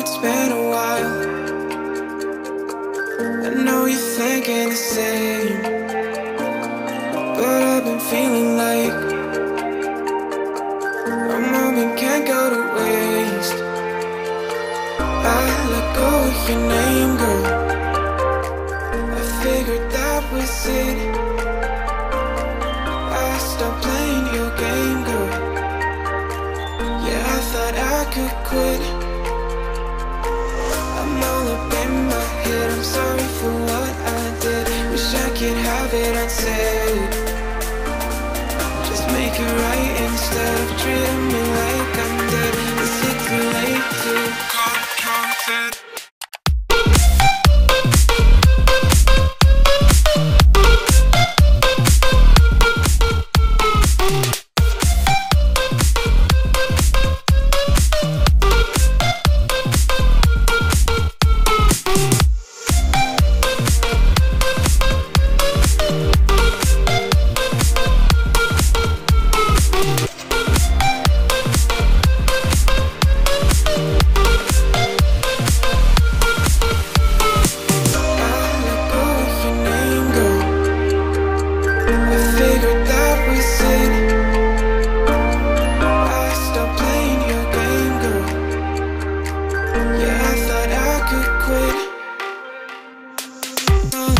it's been a while. I know you're thinking the same. But I've been feeling like a moment can't go to waste. I let go of your name, girl. I figured that was it. I stopped playing your game, girl. Yeah, I thought I could quit. I'm sorry for what I did. Wish I could have it unsaid. Just make it right instead Right